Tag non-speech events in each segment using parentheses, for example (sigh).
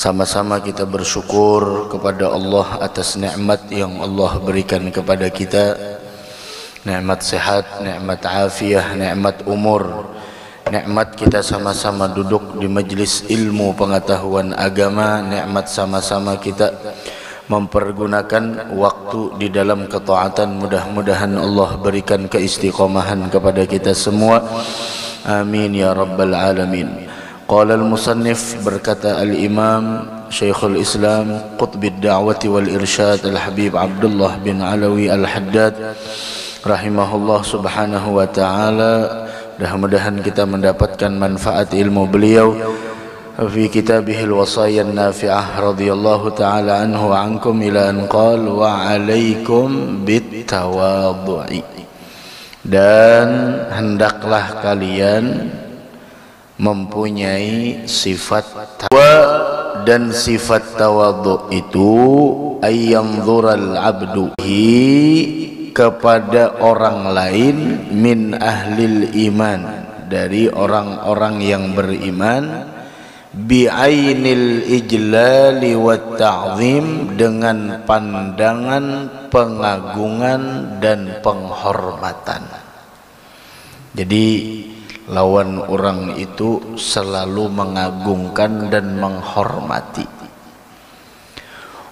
Sama-sama kita bersyukur kepada Allah atas nikmat yang Allah berikan kepada kita. Nikmat sehat, nikmat afiah, nikmat umur. Nikmat kita sama-sama duduk di majlis ilmu pengetahuan agama, nikmat sama-sama kita mempergunakan waktu di dalam ketaatan mudah-mudahan Allah berikan keistiqomahan kepada kita semua amin ya rabbal alamin Qala al-musannif berkata al-imam Syekhul Islam Qutbid Da'wati wal Irsyad Al-Habib Abdullah bin Alawi Al-Haddad Rahimahullah subhanahu wa ta'ala. Mudah-mudahan kita mendapatkan manfaat ilmu beliau. Fi kitabihil wasaya nafi'ah radhiyallahu ta'ala anhu ankum ila anqal Wa alaikum bitawadu'i Dan hendaklah kalian mempunyai sifat tawa dan sifat tawadhu itu ayyamdhural abdu kepada orang lain min ahlil iman dari orang-orang yang beriman bi'ainil ijlali wa ta'zim dengan pandangan pengagungan dan penghormatan. Jadi lawan orang itu selalu mengagungkan dan menghormati.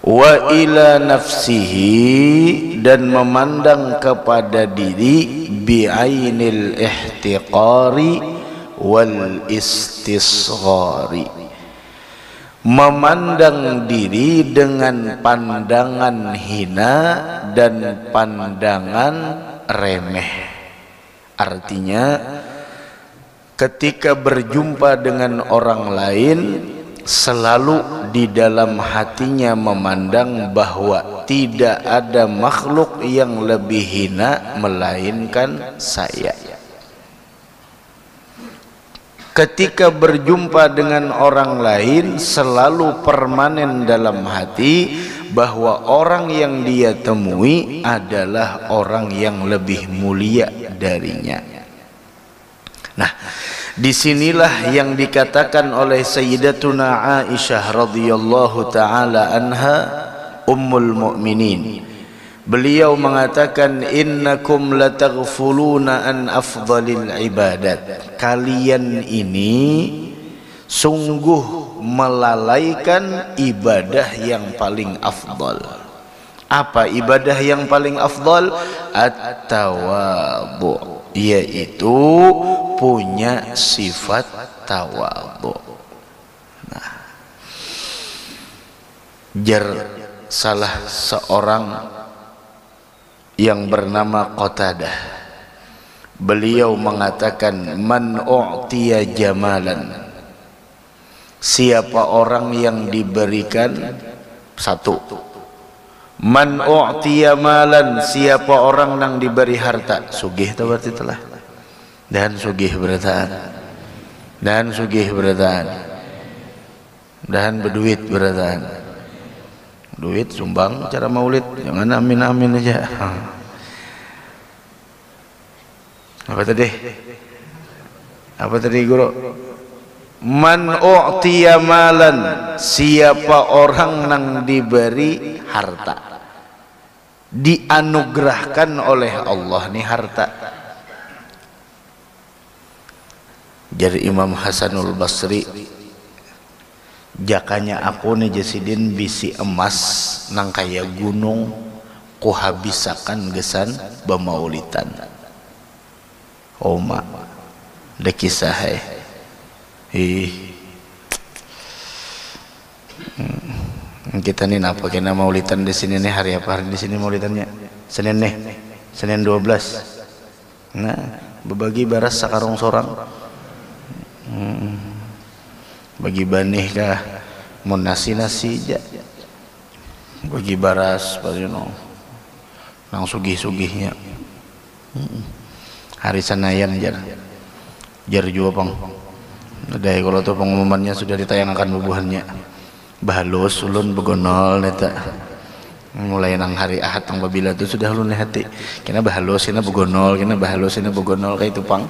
Wa ila nafsihi dan memandang kepada diri bi'ainil ihtiqari wal istisghari. Memandang diri dengan pandangan hina dan pandangan remeh. Artinya ketika berjumpa dengan orang lain selalu di dalam hatinya memandang bahwa tidak ada makhluk yang lebih hina melainkan saya ketika berjumpa dengan orang lain selalu permanen dalam hati bahwa orang yang dia temui adalah orang yang lebih mulia darinya. Nah, di sinilah yang dikatakan oleh Sayyidatuna Aisyah radhiyallahu taala anha ummul mukminin Beliau mengatakan innakum lataghfuluna an afdalil ibadat. Kalian ini sungguh melalaikan ibadah yang paling afdal. Apa ibadah yang paling afdal? At-tawadhu, yaitu punya sifat tawadhu. Nah, jar salah seorang yang bernama Qatadah. Beliau mengatakan man u'tiya jamalan. Siapa orang yang diberikan? Satu man u'tiya malan siapa orang yang diberi harta. Sugih itu berarti telah. Dan sugih berataan. Dan sugih berataan. Dan berduit berataan. Duit sumbang cara maulid. Jangan amin amin aja. Apa tadi? Apa tadi guru man u'tiya malan siapa orang yang diberi harta. Dianugerahkan oleh Allah nih harta. Jadi Imam Hasanul Basri jakanya aku nih jasidin bisi emas nang kaya gunung ku habisakan gesan bemaulitan. Oma de kisah ih. Hmm. kita nih apa kena maulitan di sini nih? Hari apa hari di sini maulitannya? Senin nih. Senin 12 nah berbagi baras sakarong sorang. Hmm. Bagi banih kah? Mau nasi nasi aja bagi baras know, nang sugih sugihnya hari sanayan jar jar juga pang ada kalau tuh pengumumannya sudah ditayangkan bubuhannya. Bahalus ulun begonol neta mulai nang hari ahad tang babila itu sudah ulun hati kena bahalus kena begonol kena bahalus kena begonol kayak itu pang.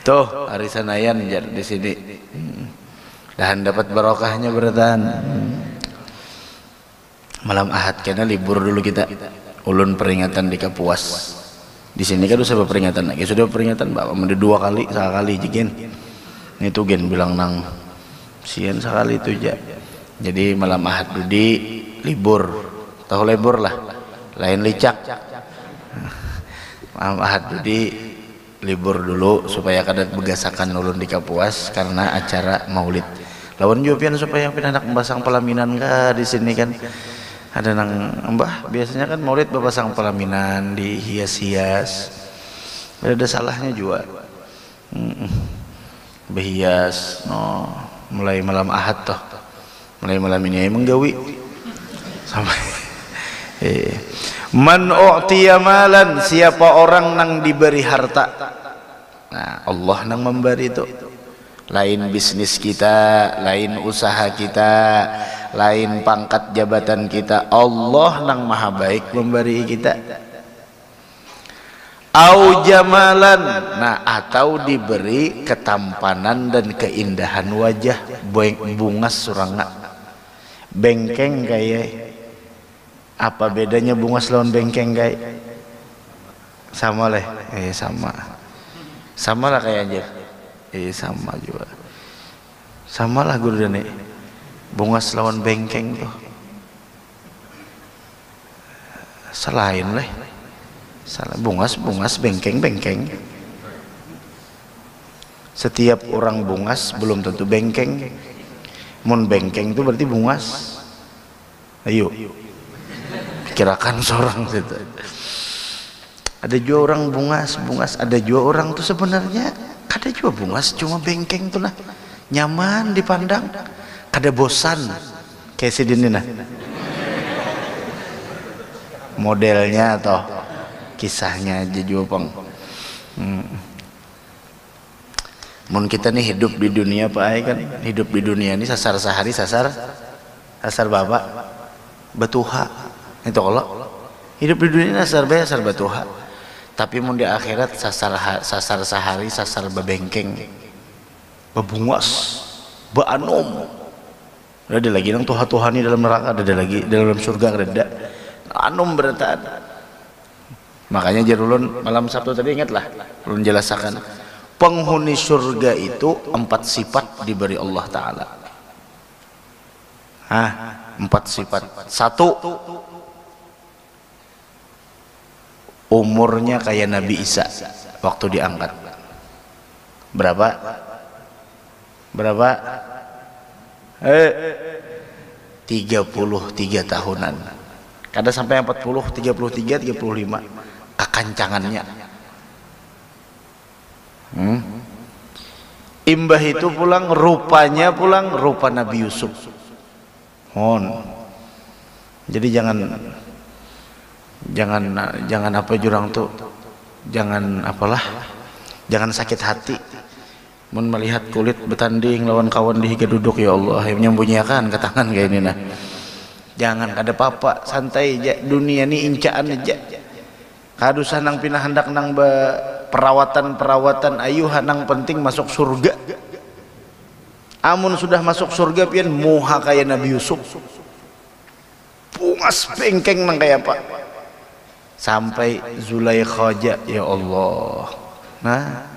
Tuh hari Senayan di sini. Dan dapat barokahnya bertahan malam Ahad karena libur dulu kita. Ulun peringatan di Kapuas di sini kan sudah peringatan. Lagi sudah peringatan bapak mende dua kali sekali jikin ini tuh gen bilang nang sian sekali itu aja jadi malam ahad dudi libur. Tahu libur lah. Lain licak. Malam ahad dudi libur dulu supaya kada begasakan ulun di Kapuas karena acara maulid. Lawan juga supaya pian anak membasang pelaminan kah di sini kan ada nang mbah biasanya kan maulid berpasang pelaminan dihias-hias. Ada salahnya juga hmm. berhias no mulai malam ahad toh. Mulai malam ini menggawi sampai (laughs) eh. man u'tiya malan siapa orang nang diberi harta? Nah Allah nang memberi itu. Lain bisnis kita lain usaha kita lain pangkat jabatan kita. Allah nang maha baik memberi kita. Au jamalan. Nah atau diberi ketampanan dan keindahan wajah. Bunga suranga. Bengkeng gaya. Apa bedanya bunga lawan bengkeng gaya? Sama lah eh sama. Sama lah kayak eh sama juga. Sama lah guru dani bunga selawan bengkeng tuh selain lah. Salah bungas bungas bengkeng bengkeng. Setiap orang bungas belum tentu bengkeng. Mun bengkeng itu berarti bungas. Ayo. Kirakan seorang ada juga orang bungas bungas. Ada juga orang tuh sebenarnya ada juga bungas. Cuma bengkeng tuh lah. Nyaman dipandang kada bosan. Kayak si nah modelnya atau kisahnya aja juga pang hmm. Mun kita nih hidup di dunia Pak Ai kan? Hidup di dunia ini sasar sehari sasar sasar bapak batuha. Itu kalau hidup di dunia sasar bayar sasar batuha. Tapi mun di akhirat sasar sasar sehari sasar bebengkeng. Bebungas beanum ada lagi nang tuha tuhani dalam neraka ada lagi dalam surga ada anum berantan makanya jarulun malam Sabtu tadi ingatlah ulun jelaskan penghuni surga itu empat sifat diberi Allah Ta'ala. Hah, empat sifat. Satu umurnya kayak Nabi Isa waktu diangkat. Berapa? Berapa eh 33 tahunan. Kadang sampai 40 33 35 kekancangannya. Hmm? imbah itu pulang rupanya pulang rupa Nabi Yusuf. Hon. jadi jangan jangan jangan apa jurang tuh. Jangan apalah. Jangan sakit hati mun melihat kulit bertanding lawan kawan di higa duduk ya Allah yang menyembunyikan ke tangan kayak ini nah. Jangan ada apa-apa santai aja dunia ini incaan aja kadu sanang pinah hendak nang perawatan-perawatan ayu nang penting masuk surga. Amun sudah masuk surga pian muha kayak Nabi Yusuf. Pungas pengkeng nang kayak apa? Sampai Zulaikha ya Allah. Nah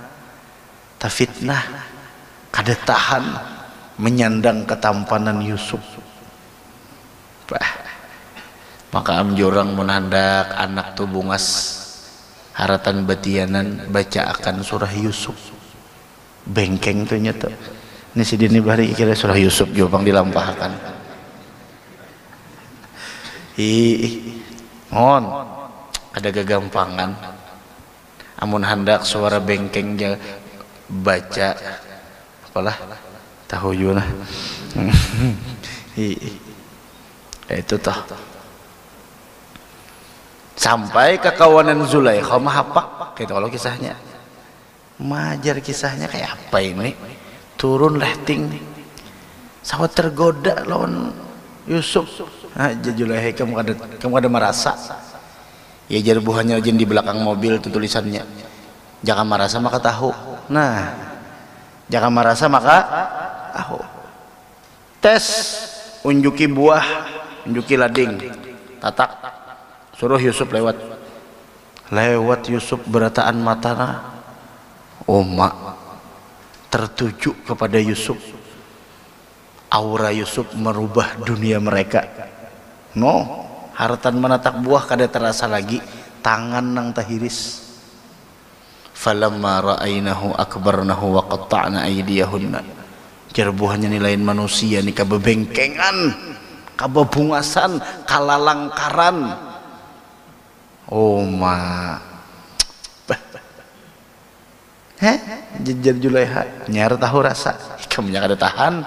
fitnah kada tahan menyandang ketampanan Yusuf. Bah. maka am jorang menandak anak tu bungas haratan batianan baca akan surah Yusuf. Bengkeng tu nyata. Ini si dini bari kira surah Yusuf jopang dilampahkan. Ih ngon ada kegampangan. Amun hendak suara bengkeng baca apalah tahu juga (laughs) itu toh. Sampai ke kawanan Zulaikha mah apa? Gitu kalau kisahnya. Majar kisahnya kayak apa ini? Turun lehting. Sawat tergoda lawan Yusuf. Nah, Zulaikha kamu ada kamu ada merasa? Ya jar buahnya jen di belakang mobil itu tulisannya. Jangan merasa maka tahu nah jangan merasa maka aho tes unjuki buah unjuki lading. Tatak suruh Yusuf lewat. Lewat Yusuf berataan matana Oma tertuju kepada Yusuf. Aura Yusuf merubah dunia mereka. No hartan menatap buah kada terasa lagi. Tangan nang tahiris falamma ra'ainahu akbarnahu wa qatta'na aydiyahunna. Jar buahnya nilai manusia ni kabebengkengan kabebungasan kalalangkaran. Oh ma (laughs) Heh, jejer Julaiha nyar tahu rasa. Kamu ada tahan.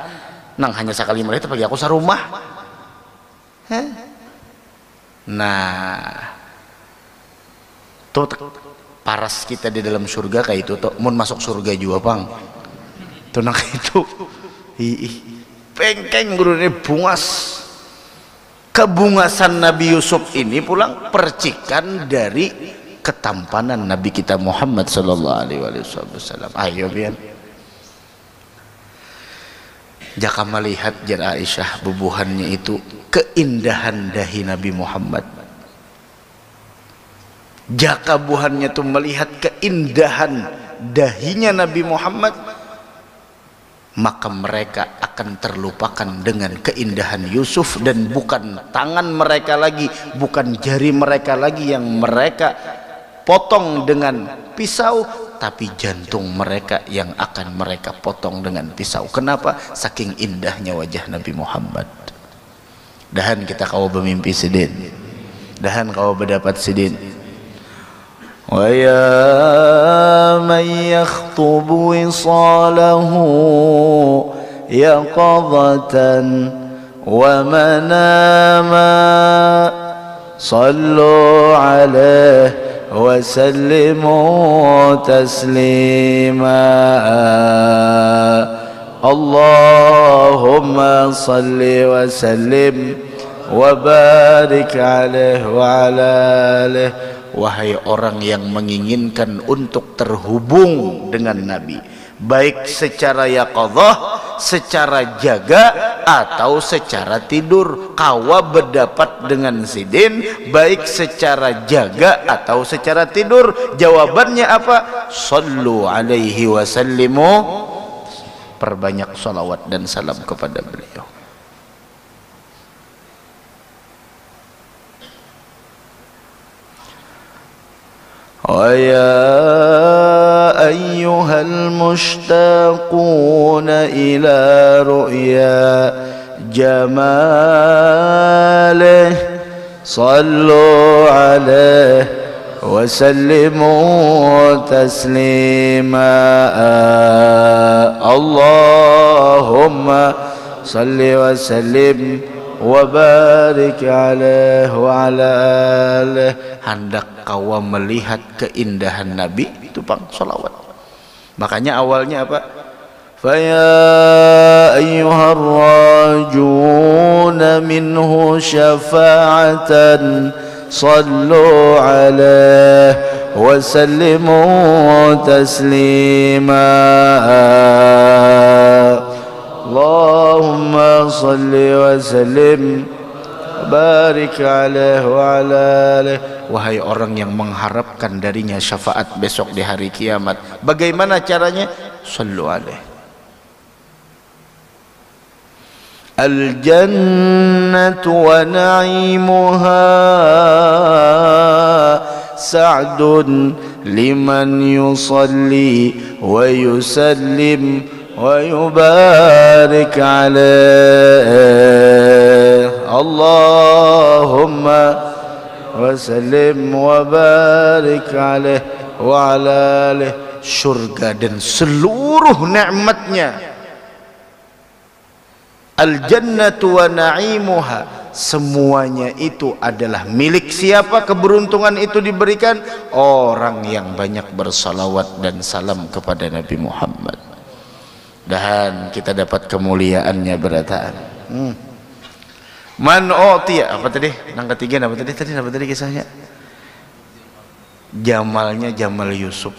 Nang hanya sekali mereka bagi aku sarumah Heh. nah. Tuh paras kita di dalam surga kayak itu tuh mau masuk surga juga bang tuh nang itu ih pengkeng ini bungas kebungasan Nabi Yusuf ini pulang percikan dari ketampanan Nabi kita Muhammad sallallahu alaihi wasallam. Ayo biar. Jaka melihat jar Aisyah bubuhannya itu keindahan dahi Nabi Muhammad. Jaka buhannya itu melihat keindahan dahinya Nabi Muhammad maka mereka akan terlupakan dengan keindahan Yusuf dan bukan tangan mereka lagi bukan jari mereka lagi yang mereka potong dengan pisau tapi jantung mereka yang akan mereka potong dengan pisau. Kenapa? Saking indahnya wajah Nabi Muhammad. Dahan kita kau bermimpi sidin. Dahan kau berdapat sidin ويا من يخطب وصاله يقظة ومناما صلوا عليه وسلموا تسليما. اللهم صل وسلم وبارك عليه وعلى آله Wahai orang yang menginginkan untuk terhubung dengan Nabi baik secara yaqadhah secara jaga atau secara tidur kawa berdapat dengan sidin baik secara jaga atau secara tidur. Jawabannya apa? Sallu alaihi wasallimu. Perbanyak salawat dan salam kepada beliau ويا أيها المشتاقون إلى رؤيا جماله صلوا عليه وسلموا تسليما. اللهم صل وسلم وبارك عليه وعلى آله. hendak kau melihat keindahan Nabi itu bang salawat makanya awalnya apa فيا أيها الراجون منه شفاعة صلوا عليه وسلموا تسليما اللهم صل وسلم barik alaihi wa alaihi wahai orang yang mengharapkan darinya syafaat besok di hari kiamat bagaimana caranya? Sallu alaihi al jannatu wa na'imuha sa'dun liman yusalli wa yusallim wa yubarik alaihi اللهم وسلم وبارك عليه وعلى آله surga dan seluruh nikmatnya al jannatu wa na'imuha semuanya itu adalah milik siapa keberuntungan itu diberikan orang yang banyak bersalawat dan salam kepada Nabi Muhammad dan kita dapat kemuliaannya berataan hmm. man utiya apa tadi? Yang ketiga apa tadi? Tadi apa tadi kisahnya? Jamalnya Jamal Yusuf.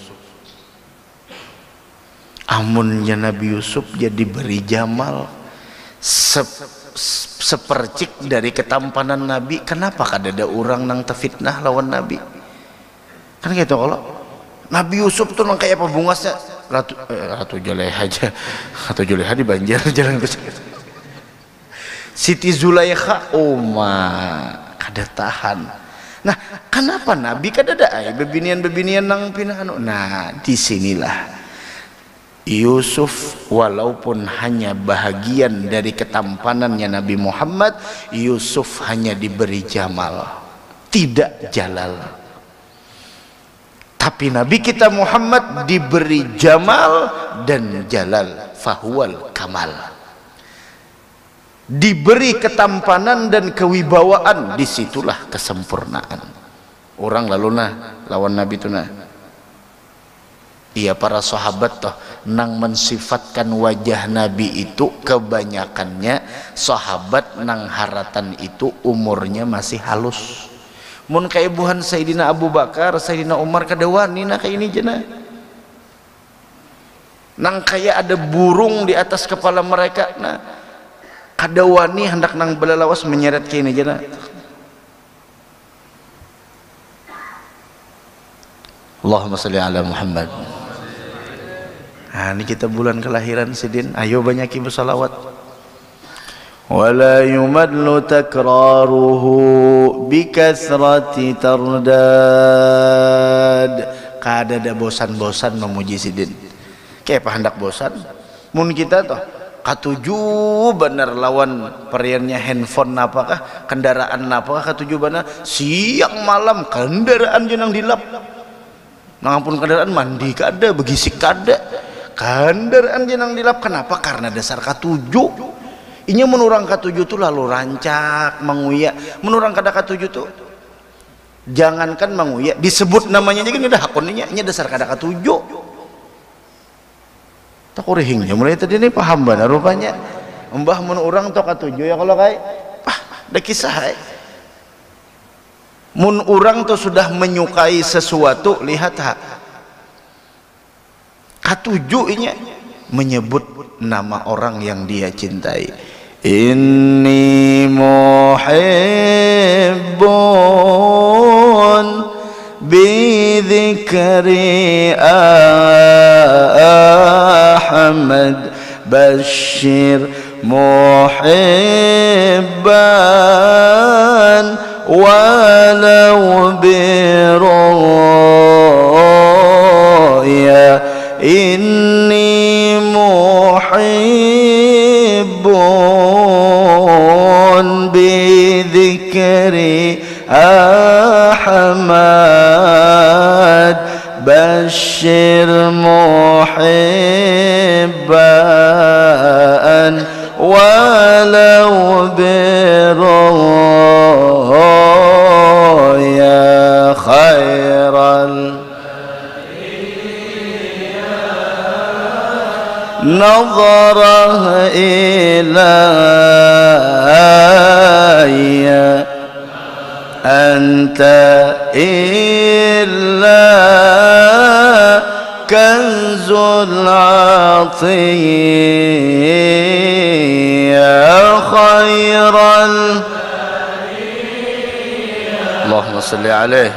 Amunnya Nabi Yusuf jadi beri jamal se sepercik dari ketampanan Nabi. Kenapa kada ada orang nang tefitnah lawan Nabi? Kan gitu kalau Nabi Yusuf tuh nang kayak apa bungasnya? Ratu, eh, Ratu Juleha aja. (laughs) Ratu Juleha di Banjar jalan ke Siti Zulaikha oma kada tahan. Nah kenapa Nabi kada ada? Bebinian-bebinian nang pinahan nah di sinilah Yusuf walaupun hanya bahagian dari ketampanannya Nabi Muhammad Yusuf hanya diberi jamal. Tidak jalal. Tapi Nabi kita Muhammad diberi jamal dan jalal. Fahuwal kamal diberi ketampanan dan kewibawaan di situlah kesempurnaan. Orang lalu nah lawan Nabi itu nah. Iya para sahabat toh nang mensifatkan wajah Nabi itu kebanyakannya sahabat nang haratan itu umurnya masih halus. Mun kaibuhan Sayyidina Abu Bakar Sayyidina Umar kadewani nah kayak ini jena nang kayak ada burung di atas kepala mereka nah kadewani hendak nang belalawas menyeret kayak ini jena Allahumma salli ala Muhammad Nah, ini kita bulan kelahiran Sidin. Ayo banyak ibu salawat. ولا يمل تكراره بكثرة ترداد kada ada bosan-bosan memuji sidin kayak apa hendak bosan mun kita toh Katuju bener lawan periannya handphone apakah kendaraan apakah katuju bener? Siang malam kendaraan jenang dilap. Ngampun kendaraan mandi kada begisik kada. Kandaraan jenang dilap kenapa? Karena dasar katuju ini menurang katuju tuh lalu rancak menguyak. Menurang kada katuju tuh jangankan menguyak disebut namanya aja kan udah hakuninya ini dasar kada katuju tak kurihingnya mulai tadi ini paham benar rupanya. Mbah mun orang tuh katuju ya kalau kayak ah ada kisah eh. mun orang tuh sudah menyukai sesuatu lihat ha. Ketujuhnya menyebut nama orang yang dia cintai. Inni muhibbun bidhikri محمد بشر محبان ولو برؤيا. إني محب بذكر أحمد. بشر محبا ولو برؤيا خير نظره إلي. أنت إلا كنز العطية خير اللهم صل عليه.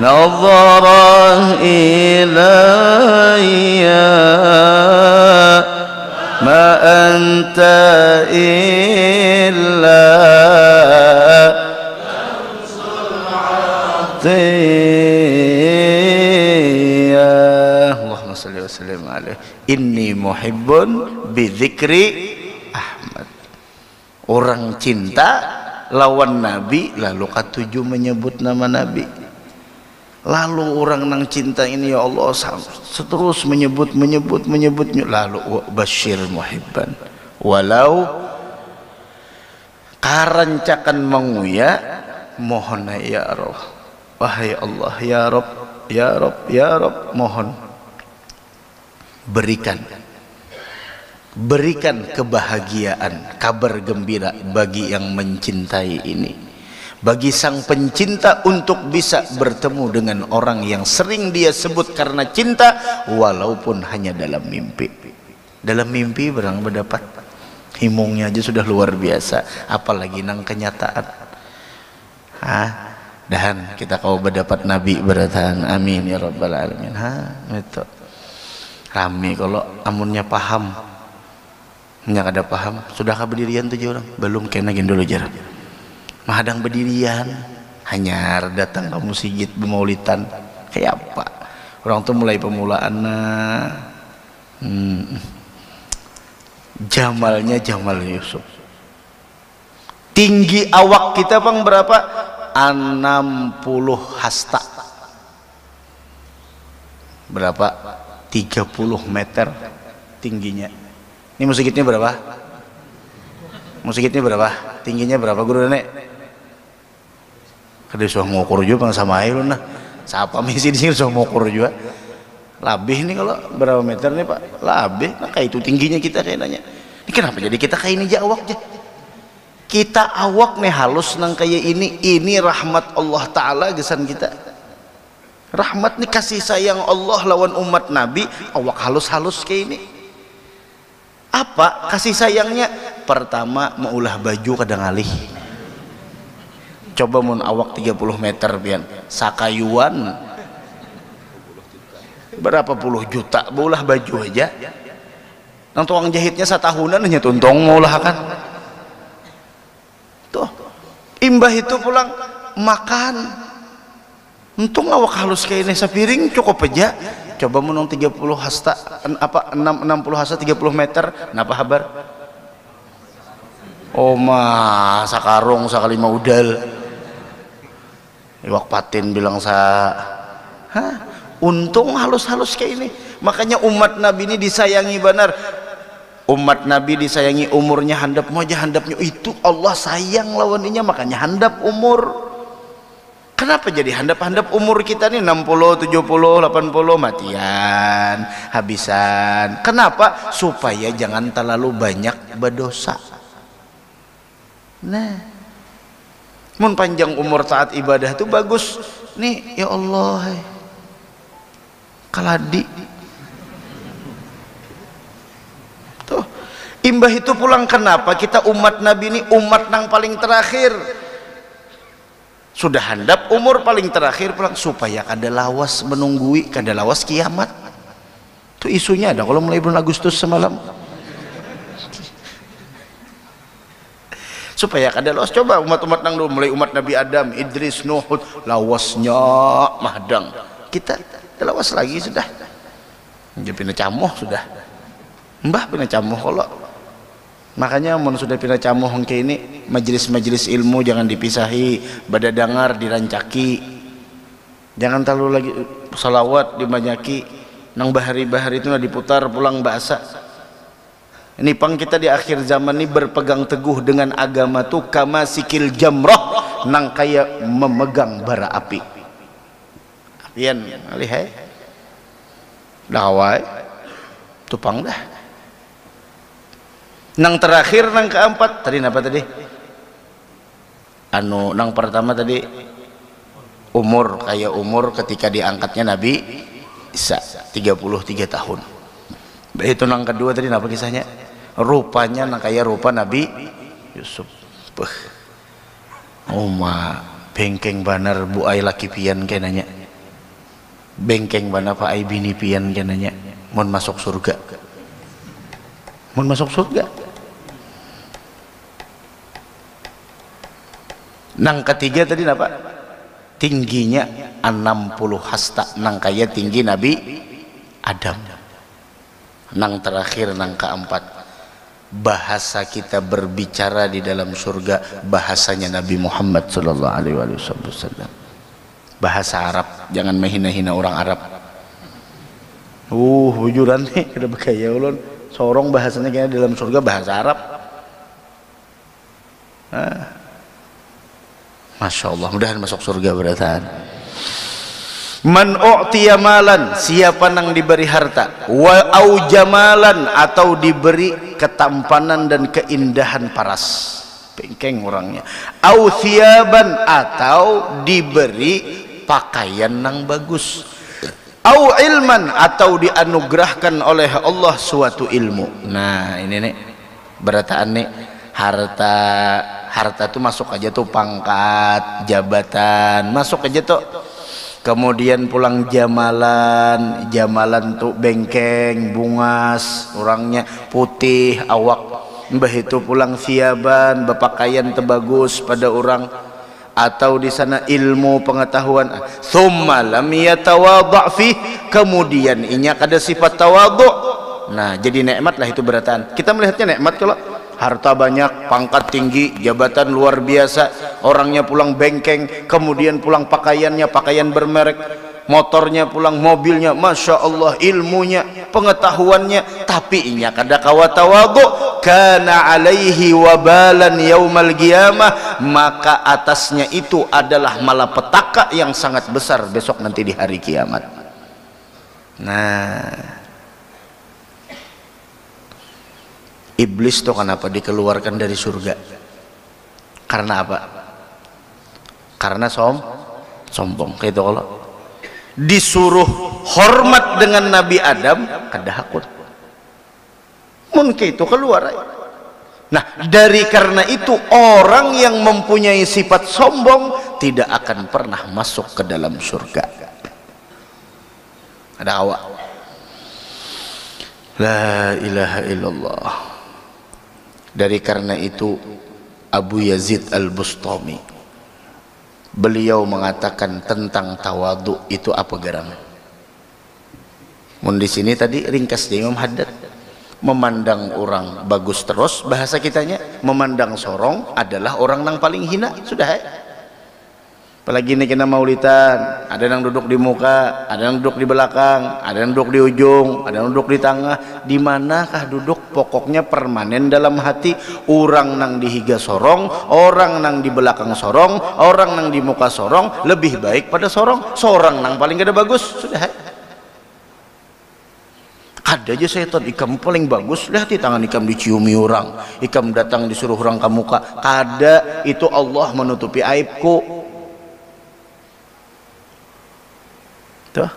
نظر إلي ما أنت إلا Inni muhibbun bidzikri Ahmad. Orang cinta lawan Nabi lalu katuju menyebut nama Nabi. Lalu orang nang cinta ini ya Allah seterus menyebut menyebut menyebut lalu Bashir muhibban. Walau karancakan menguya mohon ya Rob wahai Allah ya Rob ya Rob ya Rob mohon berikan. Berikan kebahagiaan kabar gembira bagi yang mencintai ini. Bagi sang pencinta untuk bisa bertemu dengan orang yang sering dia sebut karena cinta walaupun hanya dalam mimpi. Dalam mimpi berang mendapat himungnya aja sudah luar biasa apalagi nang kenyataan. Ah dan kita kau berdapat nabi beratan amin ya rabbal alamin. Ha itu rame kalau amunnya paham. Nya ada paham. Sudahkah berdirian tujuh orang? Belum kena dulu jarang mahadang berdirian. Hanya datang ke masjid bermaulitan kayak apa? Orang tuh mulai pemulaan hmm, jamalnya Jamal Yusuf. Tinggi awak kita bang berapa? 60 hasta. Berapa 30 meter tingginya. Ini musikitnya berapa? Musikitnya berapa? Tingginya berapa guru nenek? Kada usah ngukur juga sama air nah. Siapa misi di sini usah ngukur juga? Labih nih kalau berapa meter nih pak? Labih nah kayak itu tingginya kita kayak nanya. Ini kenapa jadi kita kayak ini aja awak aja kita awak nih halus nang kayak ini. Ini rahmat Allah Ta'ala gesan kita rahmat nih kasih sayang Allah lawan umat Nabi. Awak halus-halus kayak ini. Apa kasih sayangnya? Pertama maulah baju kadang alih. Coba mun awak 30 meter pian sakayuan. Berapa puluh juta? Bolah baju aja. Nang tukang jahitnya satahunan hanya tuntong maulah kan. Tuh imbah itu pulang makan untung awak halus kayak ini sepiring cukup aja. Coba menung 30 hasta apa 6, 60 hasta 30 meter kenapa kabar? Oh sakarung sakalima udal. Iwak patin bilang sa Hah? untung halus-halus kayak ini. Makanya umat nabi ini disayangi benar. Umat nabi disayangi umurnya handap mau aja handapnya itu Allah sayang lawannya makanya handap umur kenapa jadi handap-handap umur kita nih? 60, 70, 80 matian habisan. Kenapa? Supaya jangan terlalu banyak berdosa. Nah mun panjang umur taat ibadah itu bagus. Nih ya Allah kaladi tuh imbah itu pulang kenapa? Kita umat nabi ini umat yang paling terakhir sudah handap umur paling terakhir pulang. Supaya kada lawas menunggui kada lawas kiamat. Itu isunya ada kalau mulai bulan Agustus semalam. Supaya kada los coba umat-umat nang dulu mulai umat Nabi Adam Idris Nuh lawasnya mahdang. Kita lawas lagi sudah. Jadi camuh sudah. Mbah camuh kalau makanya mun sudah pindah camuh ke ini majelis-majelis ilmu jangan dipisahi pada dengar dirancaki. Jangan terlalu lagi salawat dibanyaki nang bahari-bahari itu diputar pulang bahasa. Ini pang kita di akhir zaman ini berpegang teguh dengan agama tuh kama sikil jamroh nang kaya memegang bara api. Apian alih hai. Dawai tupang dah nang terakhir nang keempat. Tadi apa tadi? Anu nang pertama tadi? Umur kayak umur ketika diangkatnya Nabi Isa 33 tahun. Itu nang kedua tadi apa kisahnya? Rupanya nak kayak rupa Nabi Yusuf. Beuh. Oma bengkeng banar bu ay laki pian kenanya bengkeng banar pak ay bini pian kenanya mau masuk surga. Mau masuk surga nang ketiga tadi apa tingginya 60 hasta. Nang kaya tinggi Nabi Adam. Nang terakhir nang keempat. Bahasa kita berbicara di dalam surga bahasanya Nabi Muhammad sallallahu alaihi wasallam. Bahasa Arab jangan menghina-hina orang Arab. Uh hujuran nih (laughs) kada bergaya ulun? Sorong bahasanya kayak dalam surga bahasa Arab. Ah. Masya Allah. Mudahan masuk surga beratan man u'tiya malan siapa nang diberi harta? Wa au jamalan atau diberi ketampanan dan keindahan paras. Bengkeng orangnya. Au thiyaban atau diberi pakaian yang bagus. Au ilman atau dianugerahkan oleh Allah suatu ilmu. Nah ini nih berataan nih harta harta itu masuk aja tuh pangkat jabatan masuk aja tuh. Kemudian pulang jamalan jamalan tuh bengkeng bungas orangnya putih awak. Mbah itu pulang siaban berpakaian terbagus pada orang. Atau di sana ilmu pengetahuan. Thumma lam fi kemudian inya ada sifat tawadhu. Nah jadi nikmat lah itu beratan kita melihatnya nikmat kalau harta banyak, pangkat tinggi, jabatan luar biasa, orangnya pulang bengkeng, kemudian pulang pakaiannya pakaian bermerek, motornya pulang mobilnya Masya Allah ilmunya pengetahuannya. Tapi inya kada kawatawaduk kana alaihi wabalan yaumal qiyamah. Maka atasnya itu adalah malapetaka yang sangat besar besok nanti di hari kiamat. Nah iblis tuh kenapa dikeluarkan dari surga? Karena apa? Karena som sombong kayak itu kalau. Disuruh hormat dengan Nabi Adam kada hakun mungkin itu keluar nah dari karena itu orang yang mempunyai sifat sombong tidak akan pernah masuk ke dalam surga. Ada awak? La ilaha illallah dari karena itu Abu Yazid Al-Bustami beliau mengatakan tentang tawadu itu apa gerangan mun di sini tadi ringkas dia Imam Haddad. Memandang orang bagus terus bahasa kitanya memandang sorong adalah orang yang paling hina. Sudah ya apalagi ini kena maulitan. Ada yang duduk di muka ada yang duduk di belakang ada yang duduk di ujung ada yang duduk di tengah. Di manakah duduk? Pokoknya permanen dalam hati. Orang nang dihiga sorong orang nang di belakang sorong orang nang di muka sorong lebih baik pada sorong. Seorang nang paling ada bagus. Sudah ada aja setan ikam paling bagus. Lihat di tangan ikam diciumi orang. Ikam datang disuruh orang ke muka. Kada itu Allah menutupi aibku Tuh.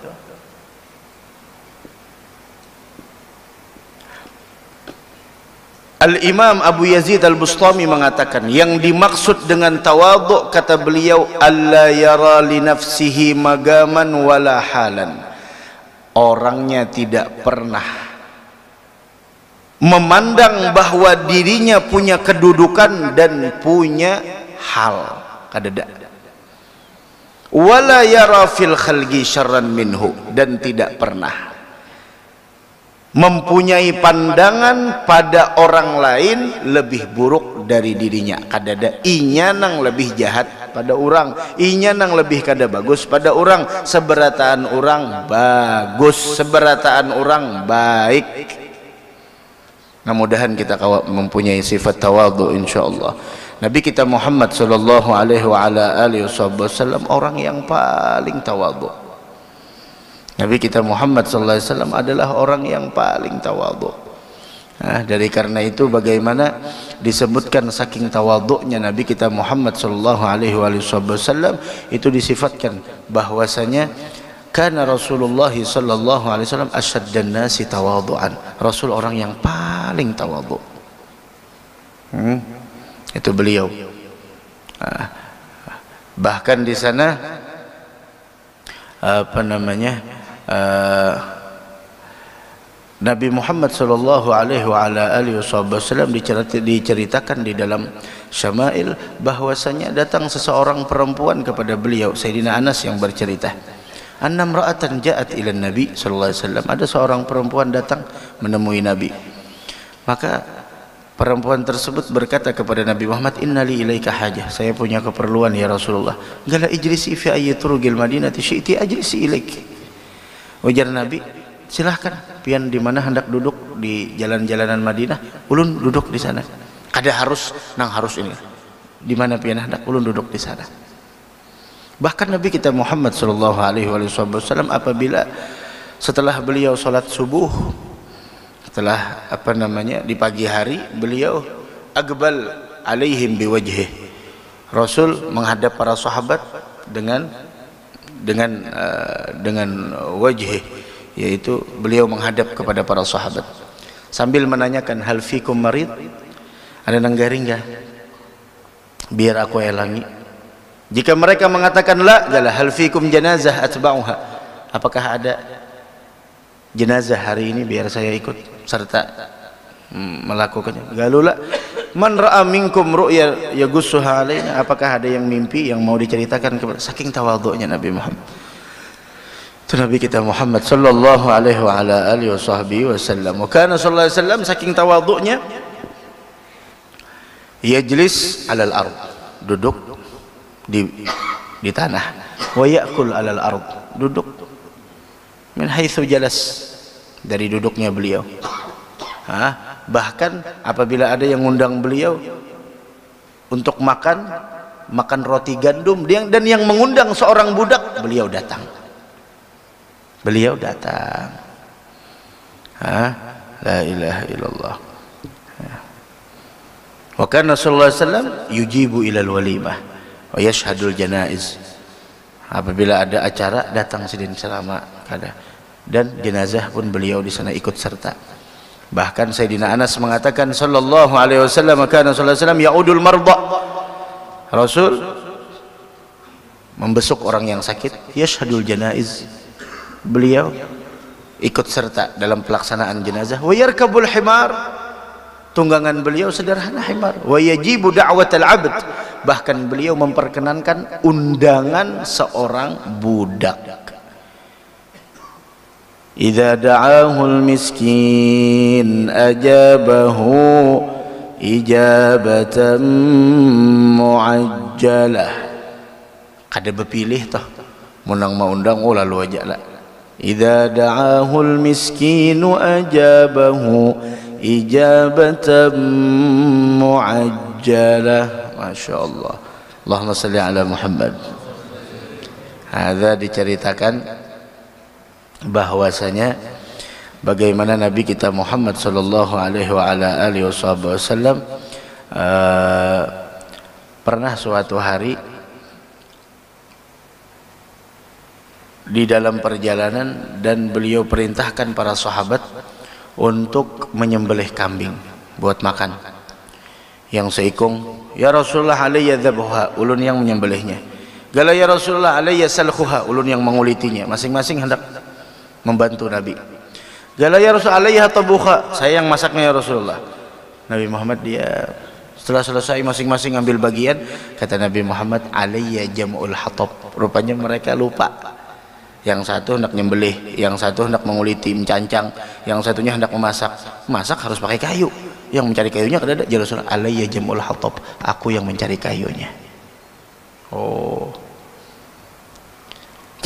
Al-Imam Abu Yazid Al-Bustami mengatakan yang dimaksud dengan tawaduk kata beliau alla yara li nafsihi magaman wala halan. Orangnya tidak pernah memandang bahwa dirinya punya kedudukan dan punya hal. Kadada wala yara fil khalqi syarran minhu. Dan tidak pernah mempunyai pandangan pada orang lain lebih buruk dari dirinya. Kadada inya nang lebih jahat pada orang inya nang lebih kada bagus pada orang. Seberataan orang bagus seberataan orang baik. Nah mudahan kita mempunyai sifat tawadhu insyaallah Nabi kita Muhammad sallallahu alaihi wa ala alihi wasallam orang yang paling tawadhu. Nabi kita Muhammad sallallahu alaihi wasallam adalah orang yang paling tawadhu. Nah, dari karena itu bagaimana disebutkan saking tawadhu'nya Nabi kita Muhammad sallallahu alaihi wasallam itu disifatkan bahwasanya karena Rasulullah sallallahu alaihi wasallam asyaddan nasi tawadhu'an. Rasul orang yang paling tawadhu. Hmm itu beliau. Ah, bahkan di sana apa namanya uh, Nabi Muhammad sallallahu alaihi wa ala alihi wasallam diceritakan di dalam Syama'il bahwasanya datang seseorang perempuan kepada beliau Sayyidina Anas yang bercerita. Annam ra'atan ja'at ila Nabi sallallahu alaihi wasallam. Ada seorang perempuan datang menemui Nabi. Maka Perempuan tersebut berkata kepada Nabi Muhammad, "Innali ilaika hajah." Saya punya keperluan ya Rasulullah. Gala ijlisi fi ayyi turugil Madinati syi'ti ajlisi ilaik. Ujar Nabi, "Silahkan, pian di mana hendak duduk di jalan-jalanan Madinah, ulun duduk di sana." Kada harus nang harus ini. Di mana pian hendak ulun duduk di sana. Bahkan Nabi kita Muhammad sallallahu alaihi wasallam apabila setelah beliau salat subuh setelah apa namanya di pagi hari beliau agbal alaihim biwajhih Rasul menghadap para sahabat dengan dengan uh, dengan wajhih yaitu beliau menghadap kepada para sahabat. Sambil menanyakan hal fikum marid? Ada nang garing enggak biar aku elangi. Jika mereka mengatakan la gala hal fikum janazah atba'uha? Apakah ada jenazah hari ini biar saya ikut serta hmm, melakukannya galula man ra'a minkum ru'ya yagussuha alaina apakah ada yang mimpi yang mau diceritakan kepada saking tawadhu'nya Nabi Muhammad itu Nabi kita Muhammad sallallahu alaihi wa ala alihi wa sahbihi wasallam. Wa kana sallallahu alaihi wasallam saking tawadhu'nya yajlis 'alal ard, duduk di di tanah. Wa ya'kul 'alal ard, duduk min haitsu jalas dari duduknya beliau. Ha? Bahkan apabila ada yang undang beliau untuk makan makan roti gandum dan yang mengundang seorang budak beliau datang. Beliau datang. Ha la ilaha illallah. Wa kana sallallahu alaihi wasallam yujibu ila walimah wa yashhadul janaiz. Apabila ada acara datang sidin selama kada dan jenazah pun beliau di sana ikut serta. Bahkan Sayyidina Anas mengatakan sallallahu alaihi wasallam kana sallallahu alaihi wasallam yaudul marda. Rasul membesuk orang yang sakit yashhadul janaiz. Beliau ikut serta dalam pelaksanaan jenazah. Wa yarkabul himar. Tunggangan beliau sederhana himar. Wa yajibu da'watal abd. Bahkan beliau memperkenankan undangan seorang budak idza da'ahu miskin ajabahu ijabatan muajjalah kada berpilih toh menang mau undang oh lalu aja lah إذا دعاه المسكين أجابه إجابة معجلة ما شاء الله اللهم صل على محمد هذا diceritakan bahwasanya bagaimana Nabi kita Muhammad sallallahu alaihi wa ala alihi wasallam uh, pernah suatu hari di dalam perjalanan dan beliau perintahkan para sahabat untuk menyembelih kambing buat makan. Yang seikung ya Rasulullah alayya dhabha ulun yang menyembelihnya. Gala ya Rasulullah alayya salkhuha ulun yang mengulitinya. Masing-masing hendak membantu Nabi. Gala ya Rasul alayya tabuha saya yang masaknya ya Rasulullah. Nabi Muhammad dia setelah selesai masing-masing ambil bagian kata Nabi Muhammad alayya jam'ul hatab. Rupanya mereka lupa. Yang satu hendak nyembelih yang satu hendak menguliti mencancang yang satunya hendak memasak. Masak harus pakai kayu. Yang mencari kayunya kada ada ya Rasulullah alayya jamul hatab. Aku yang mencari kayunya. Oh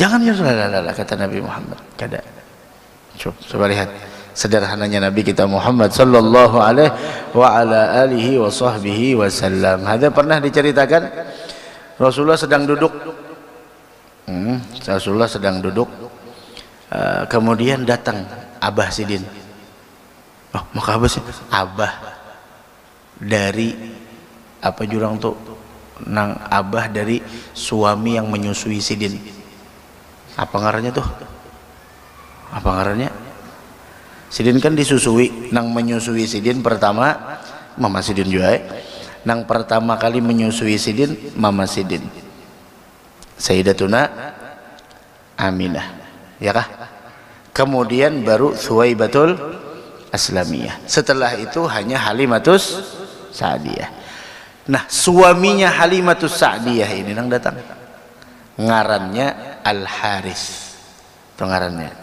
jangan ya Rasulullah kata Nabi Muhammad. Kada coba, coba lihat. Sederhananya Nabi kita Muhammad sallallahu alaihi wa ala alihi wa sahbihi wasallam ada pernah diceritakan? Rasulullah sedang duduk. Hmm, Rasulullah sedang duduk. Uh, kemudian datang Abah Sidin. Oh maka Abah sih Abah. Dari apa jurang tuh? Nang Abah dari suami yang menyusui Sidin apa ngarannya tuh? Apa ngarannya? Sidin kan disusui. Nang menyusui Sidin pertama Mama Sidin juga nang pertama kali menyusui Sidin Mama Sidin. Sayyidatuna Aminah. Ya kah? Kemudian baru Suwaibatul Aslamiyah. Setelah itu hanya Halimatus Sa'diyah. Nah suaminya Halimatus Sa'diyah ini nang datang. Ngarannya Al-Haris. Itu ngarannya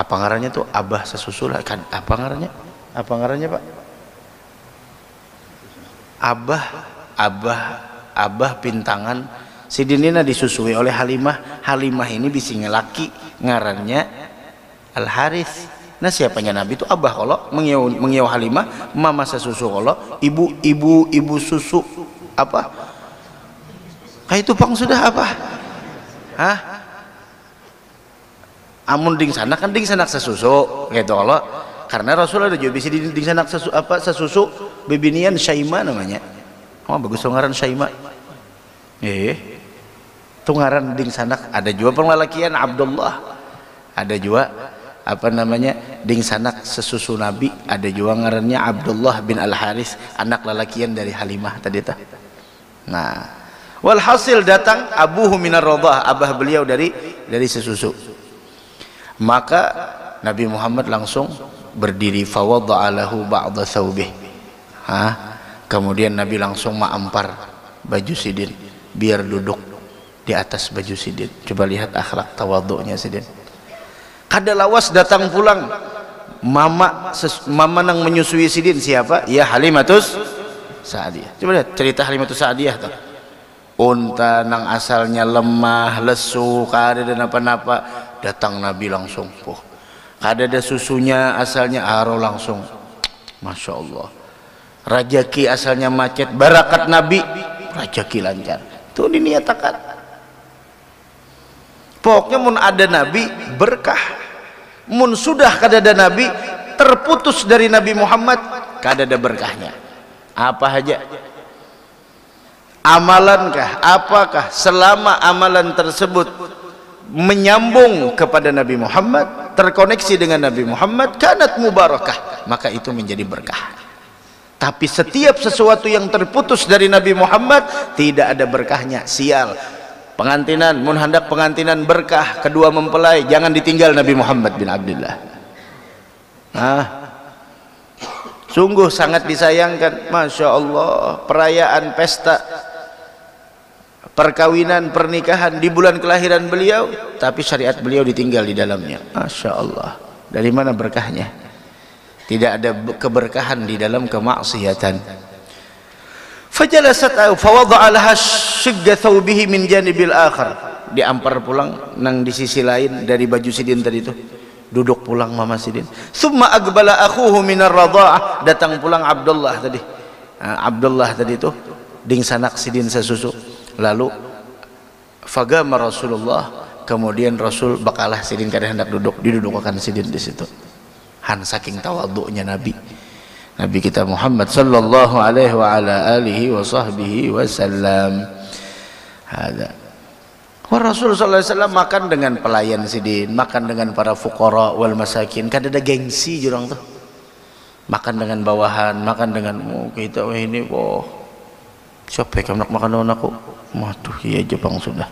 apa ngarannya tuh? Abah sesusul. Kan apa ngarannya apa ngarannya Pak? Abah Abah Abah pintangan. Si Dinina disusui oleh Halimah. Halimah ini bisa ngelaki ngarannya Al Haris nah siapanya Nabi itu abah kalau mengiau mengiau Halimah. Mama sesusu kalau ibu ibu ibu susu apa? Kayak itu pang sudah apa hah? Amun ding sana kan ding sanak sesusu gitu kalau. Karena Rasulullah juga bisa ding sanak sesu, apa sesusu bibinian Syaima namanya. Oh bagus ngaran Syaima. Eh tungaran ding sanak. Ada juga penglalakian Abdullah. Ada juga apa namanya ding sanak sesusu nabi. Ada juga ngarannya Abdullah bin Al Haris anak lalakian dari Halimah tadi ta nah walhasil datang abuhu minar rodah abah beliau dari dari sesusu. Maka Nabi Muhammad langsung berdiri fawadha'alahu ba'da thawbih ha? Kemudian Nabi langsung maampar baju sidin biar duduk di atas baju sidin coba lihat akhlak tawaduknya sidin kada lawas datang pulang mama mama nang menyusui sidin siapa? Ya Halimatus Sa'diyah. Coba lihat cerita Halimatus Sa'diyah tuh unta nang asalnya lemah lesu kada dan apa-apa datang Nabi langsung poh kada ada susunya asalnya aro langsung. Masya Allah. Rajaki asalnya macet barakat Nabi rajaki lancar. Itu diniatakan. Pokoknya mun ada Nabi berkah. Mun sudah kada ada Nabi terputus dari Nabi Muhammad kada ada berkahnya. Apa aja amalankah apakah selama amalan tersebut menyambung kepada Nabi Muhammad terkoneksi dengan Nabi Muhammad kanat mubarakah maka itu menjadi berkah. Tapi setiap sesuatu yang terputus dari Nabi Muhammad tidak ada berkahnya. Sial. Pengantinan mun hendak pengantinan berkah kedua mempelai jangan ditinggal Nabi Muhammad bin Abdullah. Ah sungguh sangat disayangkan. Masya Allah perayaan pesta perkawinan pernikahan di bulan kelahiran beliau tapi syariat beliau ditinggal di dalamnya. Masya Allah. Dari mana berkahnya? Tidak ada keberkahan di dalam kemaksiatan. Fajalasat fawadha'a laha shigga thawbihi min janibil akhar. Diampar pulang nang di sisi lain dari baju sidin tadi itu duduk pulang mama sidin. Summa aqbala akhuhu minar radha'ah. Datang pulang Abdullah tadi. Abdullah tadi itu ding sanak sidin sesusu lalu fagama Rasulullah kemudian Rasul bakalah sidin kada hendak duduk didudukkan sidin di situ. Han saking tawaduknya Nabi. Nabi kita Muhammad sallallahu alaihi wa ala alihi wa sahbihi wasallam ada wa Rasul sallallahu alaihi wasallam makan dengan pelayan sidin makan dengan para fuqara wal masakin. Kada ada gengsi jurang tuh. Makan dengan bawahan makan dengan oh, kita oh, ini oh siapa yang nak makan aku Waduh, iya Jepang sudah.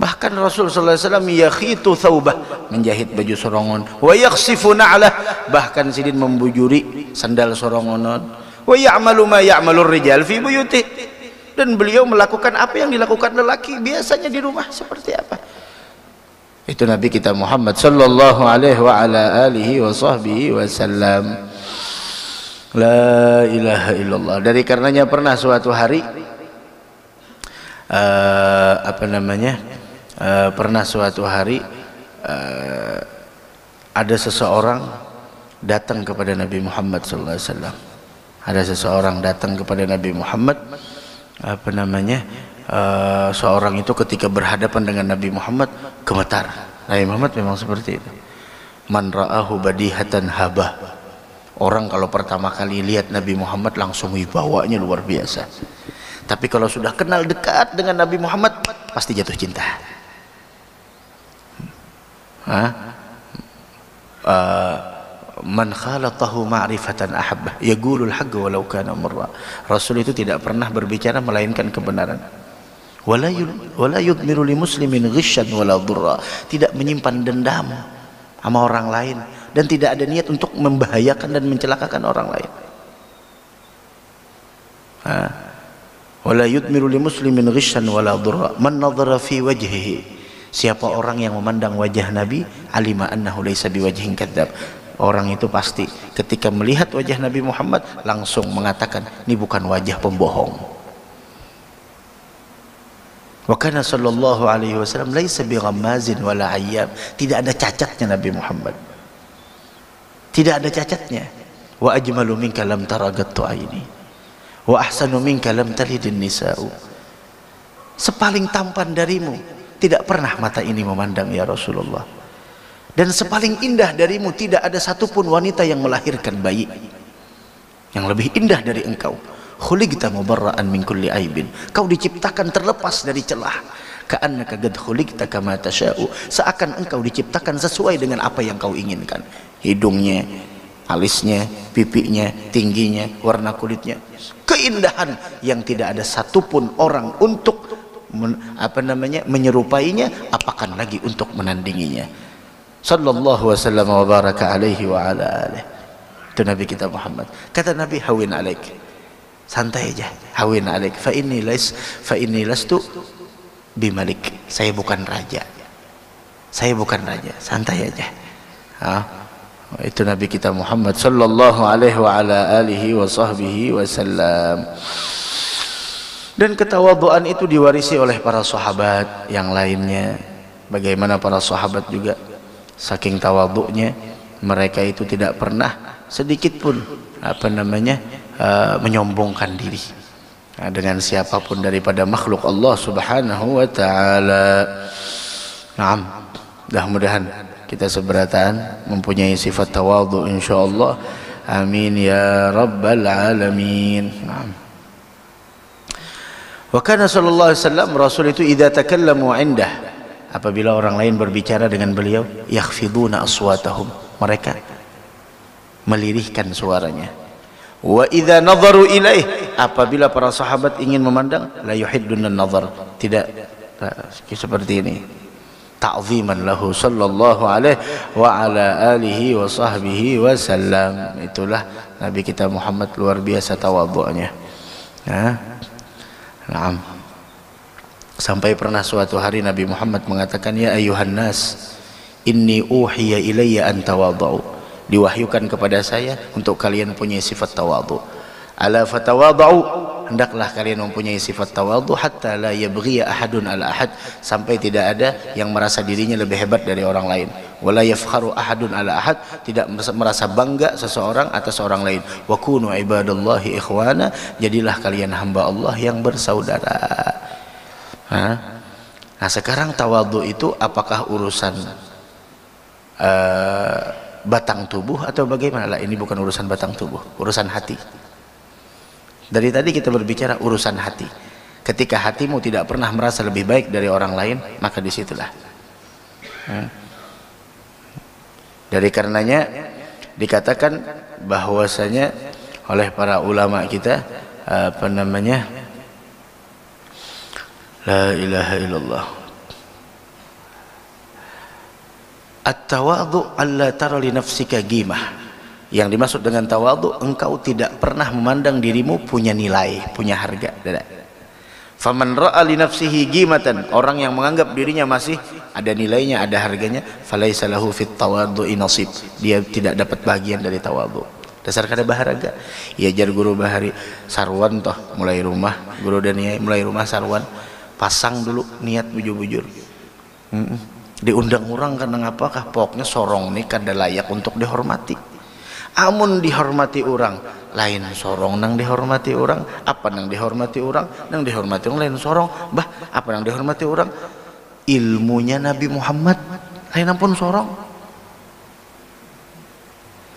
Bahkan Rasul sallallahu alaihi wasallam yakhitu thawbah, menjahit baju sorongon. Wa yakhsifu na'lah, bahkan sidin membujuri sandal sorongonon. Wa ya'malu ma ya'malur rijal fi buyutih. Dan beliau melakukan apa yang dilakukan lelaki biasanya di rumah seperti apa? Itu Nabi kita Muhammad sallallahu alaihi wa ala alihi wa sahbihi wasallam. La ilaha illallah. Dari karenanya pernah suatu hari uh, apa namanya uh, pernah suatu hari uh, ada seseorang datang kepada Nabi Muhammad sallallahu alaihi wasallam. Ada seseorang datang kepada Nabi Muhammad apa namanya uh, seorang itu ketika berhadapan dengan Nabi Muhammad gemetar. Nabi Muhammad memang seperti itu. Man ra'ahu badihatan habah orang kalau pertama kali lihat Nabi Muhammad langsung wibawanya luar biasa. Tapi kalau sudah kenal dekat dengan Nabi Muhammad pasti jatuh cinta. Hah? Uh, man khalatahu ma'rifatan ahabbah yaqulul haqq walau kana marra. Rasul itu tidak pernah berbicara melainkan kebenaran. Wala wala yudmiru li muslimin ghishan wala dhurra tidak menyimpan dendam sama orang lain dan tidak ada niat untuk membahayakan dan mencelakakan orang lain. Wala yudmiru li muslimin ghishan wala dhurra man nadhara fi wajhihi. Siapa orang yang memandang wajah Nabi alima annahu laysa biwajhin kadzab orang itu pasti ketika melihat wajah Nabi Muhammad langsung mengatakan ini bukan wajah pembohong. Wa kana sallallahu alaihi wasallam laysa bighammazin wala ayyab tidak ada cacatnya Nabi Muhammad tidak ada cacatnya. Wa ajmalu minka lam taragattu aini. Wa ahsanu minka lam talidin nisa'u. Sepaling tampan darimu tidak pernah mata ini memandang ya Rasulullah. Dan sepaling indah darimu tidak ada satupun wanita yang melahirkan bayi. Yang lebih indah dari engkau. Khuliqta mubarra'an min kulli aibin. Kau diciptakan terlepas dari celah. Ka'annaka qad khuliqta kama tasha'u. Seakan engkau diciptakan sesuai dengan apa yang kau inginkan hidungnya alisnya pipinya tingginya warna kulitnya. Keindahan yang tidak ada satupun orang untuk men, apa namanya menyerupainya apakan lagi untuk menandinginya? Sallallahu wasallam wa baraka alaihi wa ala alihi. Itu nabi kita Muhammad. Kata nabi hawin alaik. Santai aja. Hawin alaik. Fa inni lais fa inni lastu bimalik saya bukan raja. Saya bukan raja. Santai aja. Ha? Itu nabi kita Muhammad sallallahu alaihi wa ala alihi wa sahbihi wasallam dan ketawaduan itu diwarisi oleh para sahabat yang lainnya bagaimana para sahabat juga saking tawaduknya mereka itu tidak pernah sedikit pun apa namanya uh, menyombongkan diri nah, dengan siapa pun daripada makhluk Allah Subhanahu wa taala. Naam. Mudah-mudahan kita seberatan mempunyai sifat tawadhu insyaallah. Amin ya rabbal alamin. Naam. Wa kana sallallahu alaihi wasallam Rasul itu idza takallamu indah apabila orang lain berbicara dengan beliau yakhfiduna aswatahum mereka melirihkan suaranya wa idza nadharu ilaih apabila para sahabat ingin memandang la yuhiddun nazar tidak seperti ini ta'ziman lahu sallallahu alaihi wa ala alihi wa sahbihi wa sallam itulah nabi kita Muhammad luar biasa tawadhu'nya ha Naam. Sampai pernah suatu hari Nabi Muhammad mengatakan ya ayuhan nas inni uhiya ilayya an tawadhu. Diwahyukan kepada saya untuk kalian punya sifat tawadhu. Ala fatawadhu hendaklah kalian mempunyai sifat tawadhu hatta la yabghi ahadun ala ahad. Sampai tidak ada yang merasa dirinya lebih hebat dari orang lain. Wala yafkharu ahadun ala ahad. Tidak merasa bangga seseorang atas orang lain. Wa kunu ibadallahi ikhwana. Jadilah kalian hamba Allah yang bersaudara. Nah sekarang tawadhu itu apakah urusan uh, batang tubuh atau bagaimana? Lah ini bukan urusan batang tubuh urusan hati dari tadi kita berbicara urusan hati. Ketika hatimu tidak pernah merasa lebih baik dari orang lain, maka di situlah. Hmm. Dari karenanya dikatakan bahwasanya oleh para ulama kita apa namanya La ilaha illallah At-tawadhu alla tara li nafsika gimah yang dimaksud dengan tawadhu engkau tidak pernah memandang dirimu punya nilai punya harga. Tidak. Faman ra'a li nafsihi gimatan. Orang yang menganggap dirinya masih ada nilainya ada harganya falaisa lahu fit tawadhu'i nasib. Dia tidak dapat bagian dari tawadhu. Dasar kada baharaga ia jar guru bahari sarwan toh mulai rumah. Guru dan mulai rumah sarwan. Pasang dulu niat bujur-bujur. Diundang orang karena apakah pokoknya sorong nih kada layak untuk dihormati amun dihormati orang lain sorong nang dihormati orang apa nang dihormati orang nang dihormati orang lain sorong bah apa nang dihormati orang ilmunya Nabi Muhammad lain ampun sorong.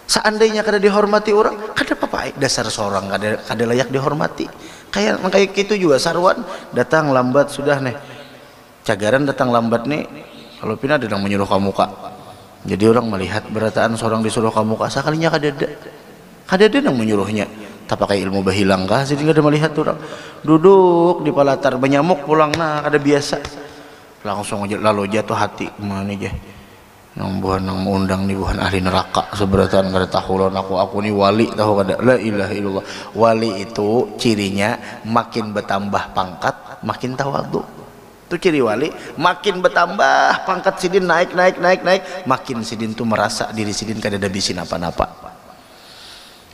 Seandainya kada dihormati orang kada apa dasar sorong kada kada layak dihormati. Kayak kayak gitu juga sarwan datang lambat sudah nih. Cagaran datang lambat nih kalau pina ada yang menyuruh kamu kak jadi orang melihat berataan seorang disuruh kamu kasa kalinya kadada kadada yang menyuruhnya. Tak pakai ilmu bahilang kah? Jadi ada melihat orang. Duduk di palatar benyamuk pulang nah kada biasa. Langsung aja lalu jatuh hati. Mana aja nang buhan nang undang nih buhan ahli neraka. Seberatan kada tahu aku. Aku nih wali tahu kada la ilaha illallah. Wali itu cirinya makin bertambah pangkat makin tawadhu itu ciri wali makin bertambah pangkat sidin naik naik naik naik makin sidin tuh merasa diri sidin kada ada bisin apa-apa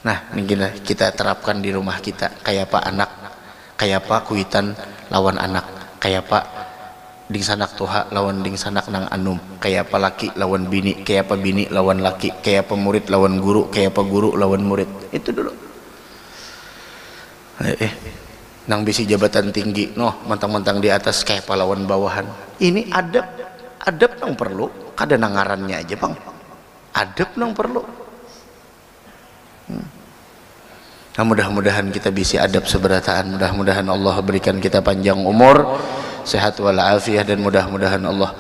nah mungkin kita terapkan di rumah kita kayak apa anak kayak apa kuitan lawan anak kayak apa ding sanak tuha lawan ding sanak nang anum kayak apa laki lawan bini kayak apa bini lawan laki kayak apa murid lawan guru kayak apa guru lawan murid. Itu dulu. Eh, eh nang bisi jabatan tinggi noh mentang-mentang di atas kayak pahlawan bawahan. Ini adab adab nang perlu kada nangarannya aja bang. Adab nang perlu. Hmm. Nah mudah-mudahan kita bisa adab seberataan. Mudah-mudahan Allah berikan kita panjang umur Sehat walafiat dan mudah-mudahan Allah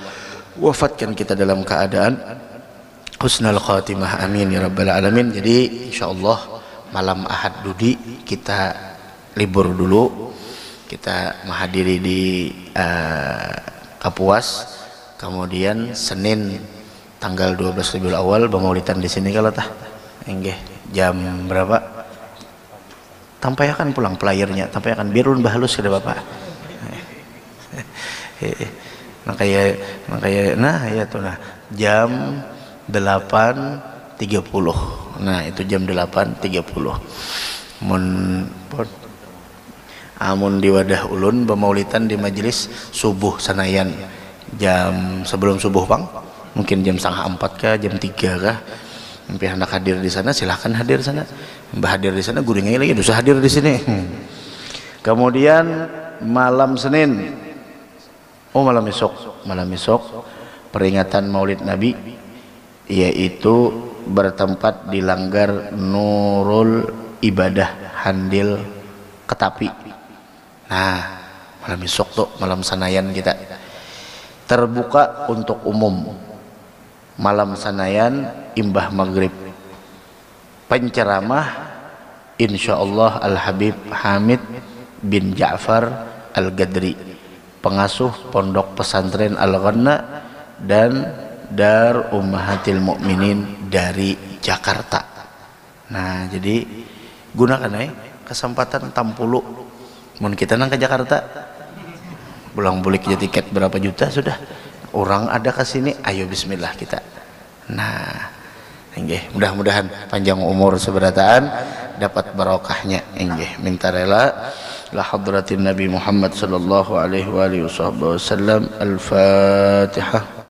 Wafatkan kita dalam keadaan Husnul khatimah. Amin ya rabbal alamin. Jadi insyaAllah malam ahad dudi Kita libur dulu. Kita menghadiri di uh, Kapuas. Kemudian Senin tanggal 12 Rabiul Awal Bamaulitan di sini kalau tah. Enggak jam berapa? Tampai akan pulang playernya, tampai akan birun bahalus ke bapak. (laughs) nah kayak nah ya tuh nah. Jam 8.30 nah itu jam 8.30 mun amun di wadah ulun bemaulitan di majelis subuh sanayan jam sebelum subuh bang. Mungkin jam setengah empat kah jam tiga kah. Mimpi anak hadir di sana silahkan hadir di sana. Mbah hadir di sana guringnya lagi dosa hadir di sini. Kemudian malam Senin. Oh malam esok. Malam esok peringatan maulid Nabi yaitu bertempat di langgar Nurul Ibadah Handil Ketapi nah malam esok tuh malam sanayan kita. Terbuka untuk umum. Malam sanayan imbah maghrib. Penceramah insyaallah Al Habib Hamid bin Ja'far Al Gadri pengasuh pondok pesantren Al Ghanna dan Dar Ummahatil Mukminin dari Jakarta. Nah, jadi gunakan ya kesempatan tampulu mun kita nang ke Jakarta pulang balik jadi tiket berapa juta sudah orang ada ke sini ayo bismillah kita nah Enggih, mudah-mudahan panjang umur seberataan dapat barokahnya. Enggih, minta rela la hadratin Nabi Muhammad sallallahu alaihi wa alihi wasallam. Al-Fatihah.